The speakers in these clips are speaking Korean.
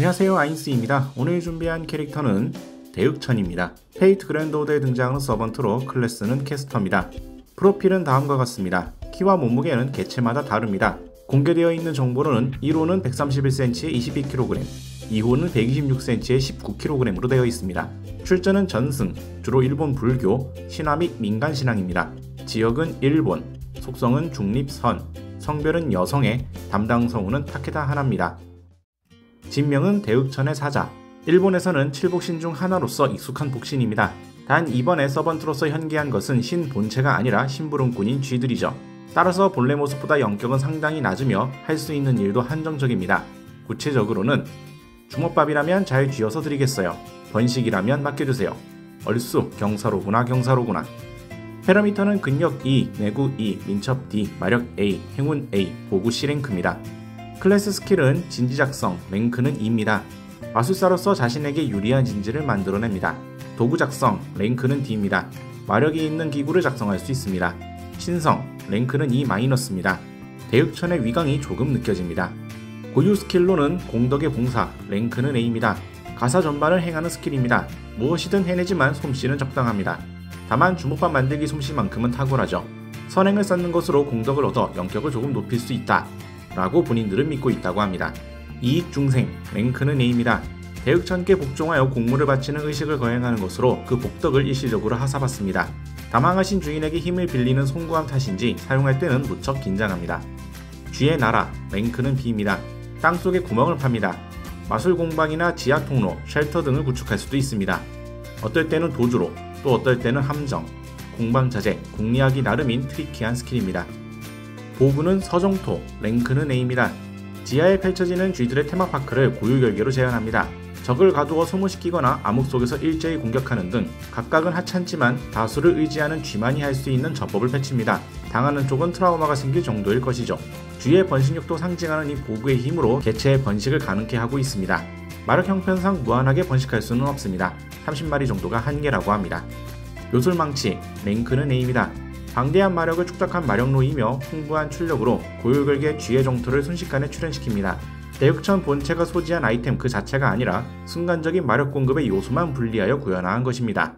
안녕하세요 아인스입니다. 오늘 준비한 캐릭터는 대흑천입니다. Fate Grand Order에 등장하는 servant로 클래스는 캐스터입니다. 프로필은 다음과 같습니다. 키와 몸무게는 개체마다 다릅니다. 공개되어 있는 정보로는 1호는 131cm에 22kg, 2호는 126cm에 19kg으로 되어 있습니다. 출전은 전승, 주로 일본 불교, 신화 및 민간 신앙입니다. 지역은 일본, 속성은 중립선, 성별은 여성의 담당 성우는 타케다 하나입니다. 진명은 대육천의 사자. 일본에서는 칠복신 중 하나로서 익숙한 복신입니다. 단 이번에 서번트로서 현기한 것은 신 본체가 아니라 심부름꾼인 쥐들이죠. 따라서 본래 모습보다 영격은 상당히 낮으며 할 수 있는 일도 한정적입니다. 구체적으로는 주먹밥이라면 잘 쥐어서 드리겠어요. 번식이라면 맡겨주세요. 얼쑤 경사로구나 경사로구나. 파라미터는 근력 E, 내구 E, 민첩 D, 마력 A, 행운 A, 보구 C 랭크입니다. 클래스 스킬은 진지 작성, 랭크는 E입니다. 마술사로서 자신에게 유리한 진지를 만들어냅니다. 도구 작성, 랭크는 D입니다. 마력이 있는 기구를 작성할 수 있습니다. 신성, 랭크는 E 마이너스입니다. 대흑천의 위광이 조금 느껴집니다. 고유 스킬로는 공덕의 봉사, 랭크는 A입니다. 가사 전반을 행하는 스킬입니다. 무엇이든 해내지만 솜씨는 적당합니다. 다만 주먹밥 만들기 솜씨만큼은 탁월하죠. 선행을 쌓는 것으로 공덕을 얻어 영격을 조금 높일 수 있다. 라고 본인들은 믿고 있다고 합니다. 이익 중생, 랭크는 A입니다. 대육천께 복종하여 공물을 바치는 의식을 거행하는 것으로 그 복덕을 일시적으로 하사받습니다. 다망하신 주인에게 힘을 빌리는 송구함 탓인지 사용할 때는 무척 긴장합니다. 쥐의 나라, 랭크는 B입니다. 땅속에 구멍을 팝니다. 마술 공방이나 지하 통로, shelter 등을 구축할 수도 있습니다. 어떨 때는 도주로, 또 어떨 때는 함정, 공방 자재, 궁리하기 나름인 tricky한 스킬입니다. 보구는 서정토, 랭크는 A입니다. 지하에 펼쳐지는 쥐들의 테마파크를 고유 결계로 재현합니다. 적을 가두어 소모시키거나 암흑 속에서 일제히 공격하는 등 각각은 하찮지만 다수를 의지하는 쥐만이 할 수 있는 전법을 펼칩니다. 당하는 쪽은 트라우마가 생길 정도일 것이죠. 쥐의 번식력도 상징하는 이 보구의 힘으로 개체의 번식을 가능케 하고 있습니다. 마력 형편상 무한하게 번식할 수는 없습니다. 30마리 정도가 한계라고 합니다. 요술망치, 랭크는 A입니다. 방대한 마력을 축적한 마력로이며 풍부한 출력으로 고유결계 쥐의 정토를 순식간에 출현시킵니다. 대육천 본체가 소지한 아이템 그 자체가 아니라 순간적인 마력 공급의 요소만 분리하여 구현한 것입니다.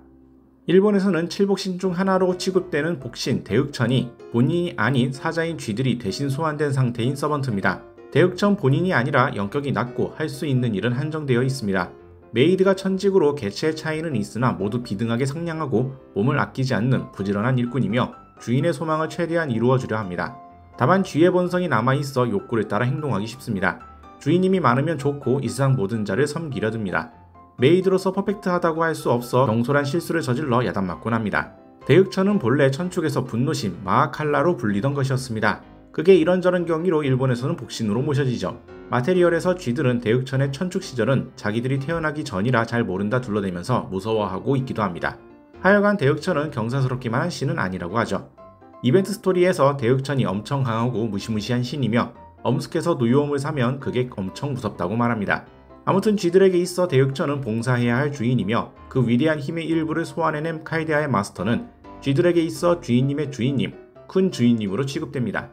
일본에서는 칠복신 중 하나로 취급되는 복신 대흑천이 본인이 아닌 사자인 쥐들이 대신 소환된 상태인 servant입니다. 대흑천 본인이 아니라 영격이 낮고 할 수 있는 일은 한정되어 있습니다. maid가 천직으로 개체의 차이는 있으나 모두 비등하게 상냥하고 몸을 아끼지 않는 부지런한 일꾼이며 주인의 소망을 최대한 이루어주려 합니다. 다만 쥐의 본성이 남아있어 욕구를 따라 행동하기 쉽습니다. 주인님이 많으면 좋고 이 세상 모든 자를 섬기려 듭니다. maid로서 perfect하다고 할 수 없어 경솔한 실수를 저질러 야단맞곤 합니다. 대흑천은 본래 천축에서 분노신, 마하칼라로 불리던 것이었습니다. 그게 이런저런 경위로 일본에서는 복신으로 모셔지죠. material에서 쥐들은 대흑천의 천축 시절은 자기들이 태어나기 전이라 잘 모른다 둘러대면서 무서워하고 있기도 합니다. 하여간 대흑천은 경사스럽기만 한 신은 아니라고 하죠. 이벤트 스토리에서 대흑천이 엄청 강하고 무시무시한 신이며 엄숙해서 노여움을 사면 그게 엄청 무섭다고 말합니다. 아무튼 쥐들에게 있어 대육천은 봉사해야 할 주인이며 그 위대한 힘의 일부를 소환해낸 카이데아의 마스터는 쥐들에게 있어 주인님의 주인님, 큰 주인님으로 취급됩니다.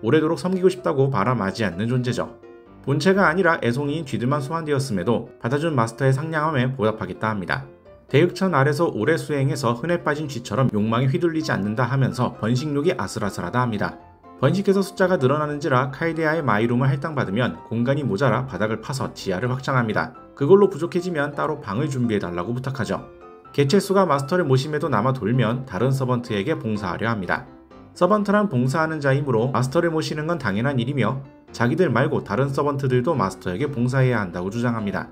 오래도록 섬기고 싶다고 바람하지 않는 존재죠. 본체가 아니라 애송이인 쥐들만 소환되었음에도 받아준 마스터의 상냥함에 보답하겠다 합니다. 대육천 아래서 오래 수행해서 흔해 빠진 쥐처럼 욕망에 휘둘리지 않는다 하면서 번식력이 아슬아슬하다 합니다. 번식해서 숫자가 늘어나는지라 카이데아의 마이룸을 할당받으면 공간이 모자라 바닥을 파서 지하를 확장합니다. 그걸로 부족해지면 따로 방을 준비해달라고 부탁하죠. 개체수가 마스터를 모심에도 남아 돌면 다른 서번트에게 봉사하려 합니다. 서번트란 봉사하는 자이므로 마스터를 모시는 건 당연한 일이며 자기들 말고 다른 서번트들도 마스터에게 봉사해야 한다고 주장합니다.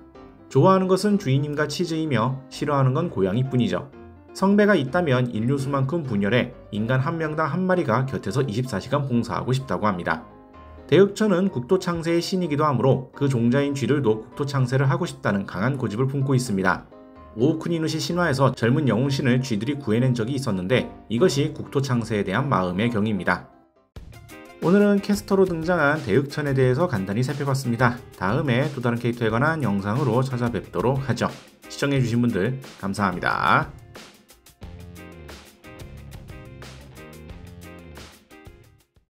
좋아하는 것은 주인님과 치즈이며 싫어하는 건 고양이뿐이죠. 성배가 있다면 인류수만큼 분열해 인간 한 명당 한 마리가 곁에서 24시간 봉사하고 싶다고 합니다. 대흑천은 국토 창세의 신이기도 하므로 그 종자인 쥐들도 국토 창세를 하고 싶다는 강한 고집을 품고 있습니다. 오우쿠니누시 신화에서 젊은 영웅신을 쥐들이 구해낸 적이 있었는데 이것이 국토 창세에 대한 마음의 경입니다. 오늘은 캐스터로 등장한 대흑천에 대해서 간단히 살펴봤습니다. 다음에 또 다른 캐릭터에 관한 영상으로 찾아뵙도록 하죠. 시청해주신 분들 감사합니다.